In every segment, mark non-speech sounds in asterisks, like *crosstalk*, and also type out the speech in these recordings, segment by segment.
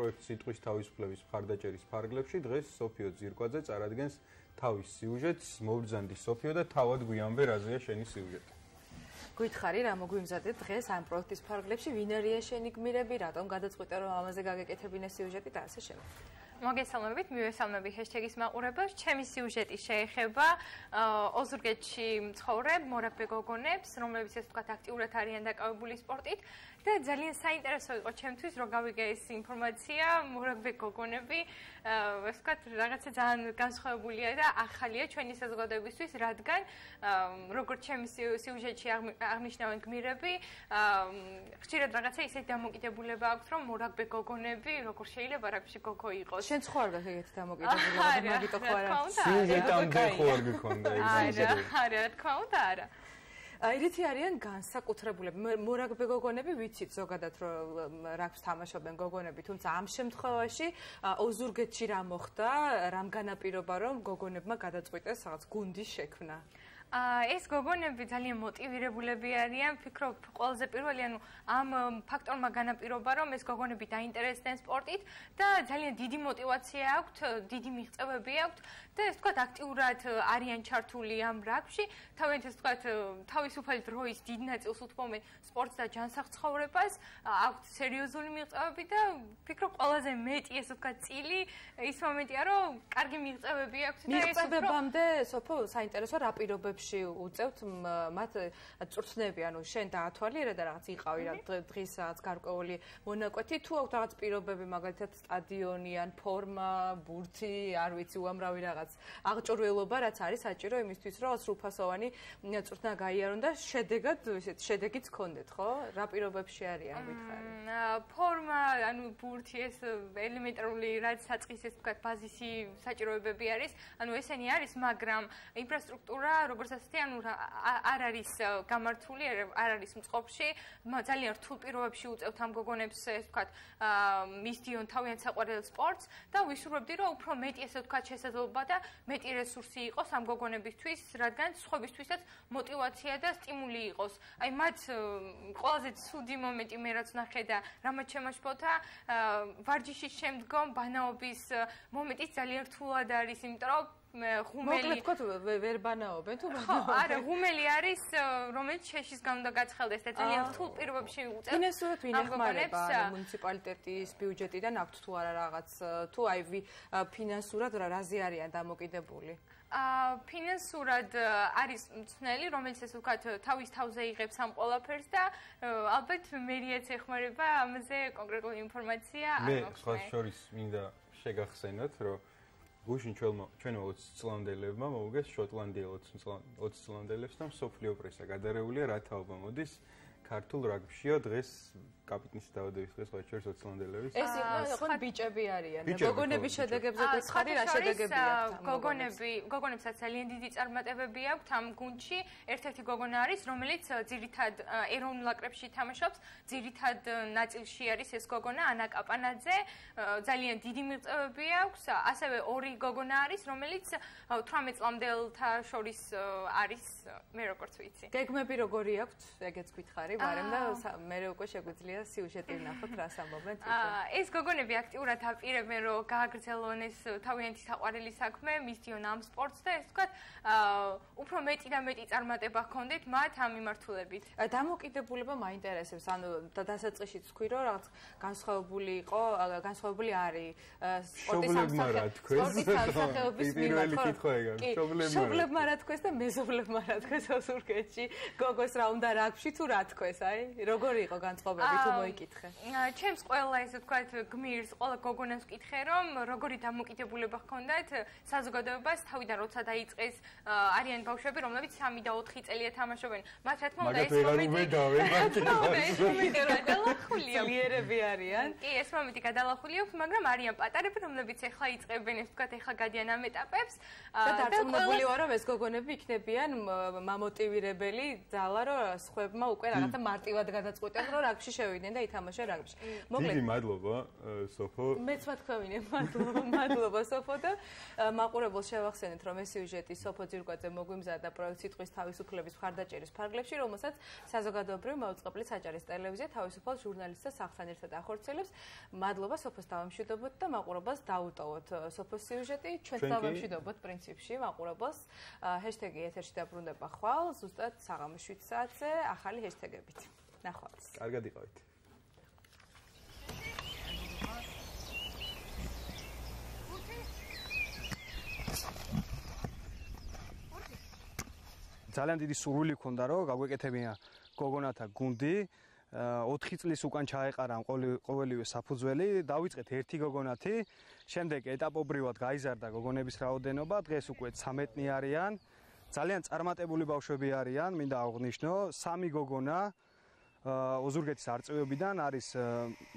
პროექტ სიტყვის თავისუფლების მხარდაჭერის ფარგლებში დღეს სოფიო ძირკვაძე წარადგენს თავის სიუჟეტს. მოვბრძანდი სოფიო და თავად გვიამბე რაზეა შენი სიუჟეტი. გითხარი რა მოგვიმზადეთ დღეს ამ პროექტის ფარგლებში? ვინ არიან შენი გმირები? რატომ გადაწყვიტე რომ ამაზე გაგეკეთებინე სიუჟეტი და ასე შემდეგ? მოგესალმებით, მივესალმები ჰეშტეგის მაყურებელს. ჩემი სიუჟეტი შეეხება ოზურგეთში მცხოვრებ მორაგბე გოგონებს, რომლებიც ესე ვთქვათ აქტიურად არიან დაკავებული სპორტით და ძალიან საინტერესო იყო ჩემთვის, რომ გავიგე ეს ინფორმაცია მორაგბე გოგონები, ესე ვთქვათ, რაღაცა ძალიან განსხვავებულია და ახალია ჩვენი საზოგადოებისთვის, რადგან როგორც ჩემი სიუჟეტში აღნიშნავენ გმირები, ხშირად რაღაცა ისეთი დამოკიდებულება აქვს, რომ მორაგბე გოგონები, როგორ შეიძლება რაგბში გოგო იყოს. შენ ხო არ გაგიგეთ დამოკიდებულება, *laughs* მაგიტო ხო არა? სიუჟეტამდე ხო არ გქონდა არა, არა, თქმა უნდა, არა. აირეთი არიან განსაკუთრებულები. მორაგბე გოგონები ვიცით ზოგადად რომ რაგბს თამაშობენ გოგონები, თუმცა ამ შემთხვევაში ოზურგეთში რა მოხდა, რამ განაპირობა რომ გოგონებმა გადაწყვიტეს რაღაც გუნდის შექმნა? ეს გოგონები ძალიან მოტივირებულები არიან, ფიქრობ ყველაზე პირველი ანუ ამ ფაქტორმა განაპირობა, რომ ეს გოგონები დაინტერესდნენ სპორტით და ძალიან დიდი мотивация აქვთ, დიდი მიღწევები აქვთ და ეს თქვა აქტიურად არიან ჩართული ამ რაგში, თავიანთ ეს თქვა თავისუფალი დროის დიდ ნაწილს უთმობენ სპორტს და ჯანსაღცხოვრებას, აქვთ სერიოზული მიღწევები და ფიქრობ ყველაზე მეტი ესე თქვა წილი ის მომენტია, რომ კარგი მიღწევები აქვთ და ეს უფრო მიღწევებამდე სოფო საინტერესო რა პირობებში ჯგუფში უწევთ მათ წვრთნები, ანუ შენ დაათვალიერე და რაღაც იყავი რა დღის რაღაც გარკვეული მონაკვეთი, თუ აქვს რაღაც პირობები, მაგალითად სტადიონი ან ფორმა, ბურთი, არ ვიცი, უამრავი რაღაც აღჭურვილობა, რაც არის საჭირო იმისთვის, რომ სრულფასოვანი წვრთნა გაიარონ და შედეგად ისეთ შედეგიც გქონდეთ, ხო? რა პირობებში არიან გითხარი? ფორმა, ანუ ბურთი ეს ელემენტარული რაც საწყის ეს თქვა ბაზისი საჭიროებები არის, ანუ ესენი არის, მაგრამ ინფრასტრუქტურა როგორც პროცესზე ანუ არ არის გამართული, არ არის მწყობში, ძალიან რთულ პირობებში უწევთ ამ გოგონებს, ეს ვთქვათ, მისდიონ თავიანთ საყვარელ სპორტს და ვისურვებდი, რომ უფრო მეტი ესე ვთქვათ შესაძლებლობა და მეტი რესურსი იყოს ამ გოგონებისთვის, რადგან სხვებისთვისაც мотивация და სტიმული იყოს. აი მათ ყველაზე ცუდი მომენტი მე რაც ნახე და რამაც შემაშფოთა, ვარჯიშის შემდგომ ბანაობის მომენტიც ძალიან რთულად არის, იმიტომ რომ ღუმელი მოკლედ თქო ვერ ბანაობენ თუ ხო არა ღუმელი არის რომელიც შეშის გამო და გაცხელდეს. და ძალიან რთულ პირობებში უწევს ფინანსურად ვინ ეხმარება მუნიციპალიტეტის ბიუჯეტიდან აქვთ თუ არა რაღაც თუ აი ფინანსურად რაზე არიან დამოკიდებული? ა ფინანსურად არის მწნელი რომელიც ეს ვქოთ თავის თავზე იღებს ამ ყველაფერს და ალბათ მერიაც ეხმარება ამაზე კონკრეტული ინფორმაცია არ მაქვს მე სხვა შორის მინდა შეგახსენოთ რომ გუშინ ჩვენო ჩვენო 20 წლამდელებმა მოუგეს შოტლანდია 20 წლამდელებს და სოფლიო პრესა გადარებულია რა თაობა მოდის ქართულ რაგბშიო დღეს კაპიტნის დაავადების დღეს ვაჩერს ოცლანდელების ეს იყო ბიჭები არიან. გოგონების შედეგებზე გითხარი რა შედეგები აქვს გოგონები გოგონებსაც ძალიან დიდი წარმატებები აქვთ ამ გუნდში. ერთ-ერთი გოგონა არის რომელიც ძირითად ეროვნულ აკრებში თამაშობს. ძირითად ნაწილში არის ეს გოგონა ანა კაპანაძე. ძალიან დიდი მიღწევები აქვს. ასევე ორი გოგონა არის რომელიც 18 წლამდელთა შორის არის მე როგორც ვიცი. გეგმები როგორი აქვთ? ეგეც გითხარი ვარემ და მე უკვე შეგვიძლია სიუჟეტი ვნახოთ რას ამბობენ თვითონ. აა ეს გოგონები აქტიურად აპირებენ რომ გააგრძელონ ეს თავიანთი საყვარელი საქმე, მისდიონ ამ სპორტს და ეს თქვა აა უფრო მეტი და მეტი წარმატება ჰქონდეთ მათ ამ მიმართულებით. დამოკიდებულება მაინტერესებს, ანუ დასაწყისში თქვი რომ რაღაც განსხვავებული იყო, განსხვავებული არის სპორტის *laughs* სამსახეობის პირველი კითხვა ეგა. შობლებმა რა თქვეს და მეზობლებმა რა თქვეს ოსურგეთში? გოგოს რა უნდა რაგბში თუ რა თქვეს? ეს აი როგორი იყო განწყობები თუ მოიკითხე. ჩემს ყველა ესე ვთქვათ გმირს ყველა გოგონას ვკითხე რომ როგორი დამოკიდებულება ჰქონდათ საზოგადოებას თავიდან როცა დაიწყეს არიან ბავშვები რომლებიც 3 და 4 წელია თამაშობენ. მათ რა თქმა უნდა ეს მომენტი გადალახულია ლიერები არიან. კი ეს მომენტი გადალახულია მაგრამ არიან პატარები რომლებიც ეხლა იწყებენ ეს ვთქვათ ეხლა გადიან ამ ეტაპებს. და დარწმუნებული ვარ რომ ეს გოგონები იქნებიან მამოტივირებელი ძალა რომ სხვებმა უკვე რაღაცა მარტივად გადაწყვეტენ რომ რაგბში შევიდნენ და ითამაშენ რაგბში. მოკლედ. დიდი მადლობა სოფო. მეც ვთქვამინე მადლობა, მადლობა სოფო და მაყურებელს შევახსენეთ რომ ეს სიუჟეტი სოფო ძირკვაძე მოგვიმზადა პროექტ სიტყვის თავისუფლების მხარდაჭერის ფარგლებში, რომელსაც საზოგადოებრივი მაუწყებლი საჭარის ტელევიზია თავისუფალ ჟურნალისტთა ახსან ერთად ახორციელებს. მადლობა სოფოს დავამშვიდობოთ და მაყურებელს დაუტოვოთ სოფოს სიუჟეტი. ჩვენც დავამშვიდობოთ პრინციპში მაყურებელს. ეთერში დაბრუნდება ხვალ, ზუსტად საღამოს 7 საათზე ახალი ჰეშტეგებით. ნახვამდის. კარგად იყავით. ძალიან დიდი სურვილი მქონდა რომ გაგვეკეთებინა გოგონათა გუნდი. 4 წლის უკან ჩაეყარან ყოველივე საფუძველი. დავიწყეთ ერთი გოგონათი. შემდეგ ეტაპობრივად გაიზარდა გოგონების რაოდენობა. დღეს უკვე 13-ნი არიან. ძალიან წარმატებული ბავშვები არიან მინდა აღვნიშნო სამი გოგონა ოზურგეთის არწივებიდან არის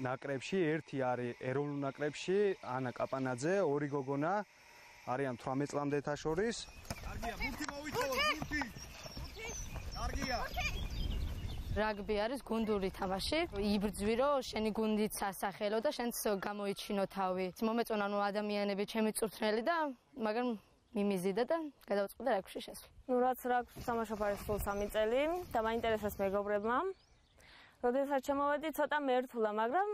ნაკრებში. ერთი არის ეროვნულ ნაკრებში ანა კაპანაძე ორი გოგონა არიან 18 წლამდე თაშორის კარგია ბურთი მოვიწოვოთ ბურთი კარგია რაგბი არის გუნდური თამაში. იბრძვირო, შენი გუნდიც ასახელო და შენც გამოიჩინო თავი. მომეწონა ნუ ადამიანები ჩემი წვრთნელი და მაგრამ მიმიზიდა და გადავწყვიტე რაგბში შესვლა. ნუ რაც რაგბს თამაშობ არის სულ 3 წელი და მაინტერესებს მეგობრებმა. როდესაც შემოვედი ცოტა მერტულა, მაგრამ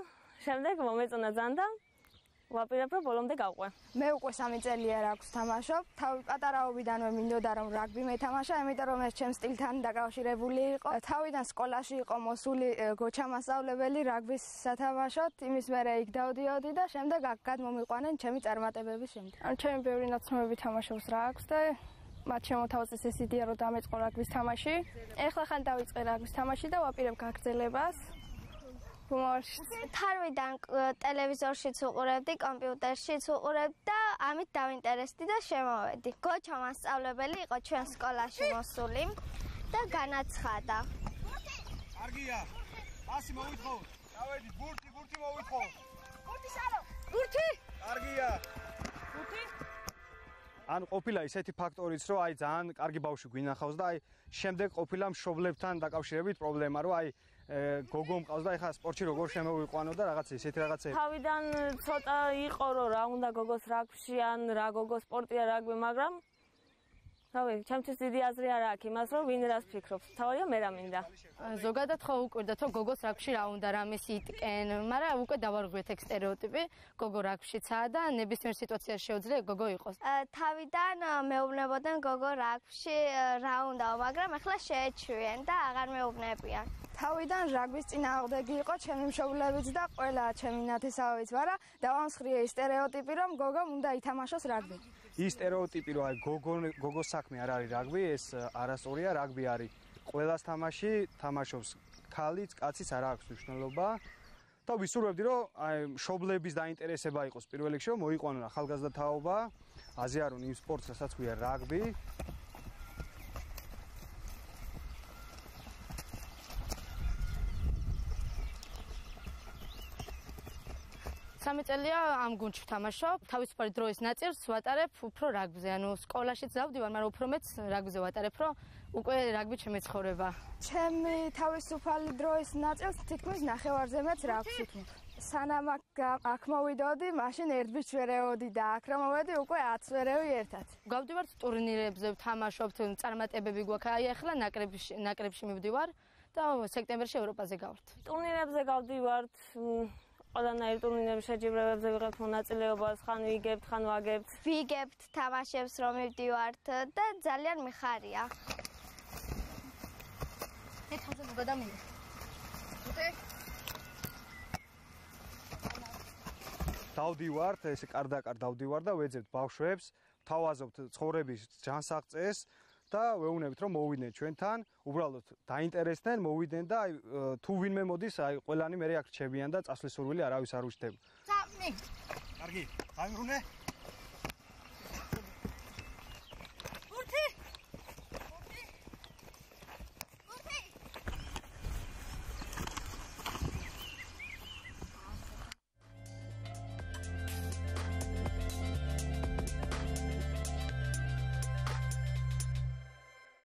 შემდეგ მომეწონა ძალიან და ვაპირებ რომ ბოლომდე გავყვე. მე უკვე 3 წელია რაგბს თამაშობ. თავი პატარაობიდანვე მინდოდა რომ რაგბი მეთამაშა, იმიტომ რომ ეს ჩემს სტილთან დაკავშირებული იყო. თავიდან სკოლაში იყო მოსული გოჩა მასწავლებელი რაგბის სათამაშოდ, იმის მერე იქ დავდიოდი და შემდეგ აქ გადმომიყვანენ ჩემი წარმატებების შემდეგ. ან ჩემი ბევრი ნაცნობები თამაშობს რაგბს და მათ შემოთავაზეს ეს იდეა რომ დამეწყო რაგბის თამაში. ეხლა ხან დავიწყე რაგბის თამაში და ვაპირებ გაგრძელებას. ჰუმორში. თარვიდან ტელევიზორშიც უყურებდი, კომპიუტერშიც უყურებდი და ამით დავინტერესდი და შემოვედი. გოჩა მასწავლებელი იყო ჩვენ სკოლაში მოსული და განაცხადა. კარგია. ასი მოვითხოვ. დავედი ბურთი, ბურთი მოვითხოვ. ბურთი სარო? ბურთი? კარგია. ბურთი? ან ყოფილა ისეთი ფაქტორიც, რომ აი ძალიან კარგი ბავშვი გვინახავს და აი შემდეგ ყოფილა მშობლებთან დაკავშირებით პრობლემა, რომ აი გოგო მყავს და ეხლა სპორტში როგორ შემოვიყვანო და რაღაც ისეთი რაღაცები. თავიდან ცოტა იყო რომ რა უნდა გოგოს რაგბში ან რა გოგო სპორტია რაგბი, მაგრამ რავი, ჩემთვის დიდი აზრი არ აქვს იმას, რომ ვინ რას ფიქრობს. თავია მე რა მინდა. ზოგადად ხო უკვირდა თო გოგოს რაგბში რა უნდა რამის იტკენ, მაგრამ უკვე დავარღვიეთ ეგ სტერეოტიპი, გოგო რაგბშიცაა და ნებისმიერ სიტუაციაში შეუძლია გოგო იყოს. თავიდან მეუბნებოდნენ გოგო რაგბში რა უნდა, მაგრამ ახლა შეეჩვიან და აღარ მეუბნებიან. თავიდან რაგბის წინააღმდეგი იყო ჩემი მშობლებიც და ყველა ჩემი ნათესავებიც, მაგრამ დავამსხრია ის სტერეოტიპი, რომ გოგომ უნდა ითამაშოს რაგბი. ის სტერეოტიპი, რომ აი გოგო გოგოს საქმე არ არის რაგბი, ეს არასწორია, რაგბი არის ყველას თამაში, თამაშობს ქალიც, კაციც არ აქვს მნიშვნელობა. და ვისურვებდი, რომ აი მშობლების დაინტერესება იყოს პირველ რიგში, რომ მოიყვანონ ახალგაზრდა თაობა, აზიარონ იმ სპორტს, რასაც ქვია რაგბი. სამი წელია ამ გუნდში ვთამაშობ. თავისუფალი დროის ნაწილს ვატარებ უფრო რაგბზე, ანუ სკოლაშიც დავდივარ, მაგრამ უფრო მეც რაგბზე ვატარებ, რომ უკვე რაგბი ჩემი ცხოვრება. ჩემი თავისუფალი დროის ნაწილს თითქმის ნახევარზე მეც რაგბს ვთმობ. სანამ აქ მოვიდოდი, მაშინ ერთბის ვერეოდი და აქ რომ მოვედი, უკვე 10 ვერევი ერთად. გავდივართ ტურნირებზე, ვთამაშობთ, წარმატებები გვაქვს. აი ახლა ნაკრებში ნაკრებში მივდივარ და სექტემბერში ევროპაზე გავართ. ტურნირებზე გავდივართ. ყველანაირ ტურნირებში შეჯიბრებებზე ვიღებთ მონაწილეობას, ხან ვიგებთ, ხან ვაგებთ. ვიგებთ თამაშებს რომ მივდივართ და ძალიან მიხარია. ეთანზე მოგადამინე. უტე დავდივართ, ესე კარდაკარ დავდივარ და ვეძებთ ბავშვებს, თავაზობთ ცხოვრების ჯანსაღწეს. და ვეუბნებით რომ მოვიდნენ ჩვენთან, უბრალოდ დაინტერესდნენ, მოვიდნენ და აი თუ ვინმე მოდის, აი ყველანი მე აქ რჩებიან და წასვლის სურვილი არავის არ უშდება. სამი. კარგი, გამიბრუნე.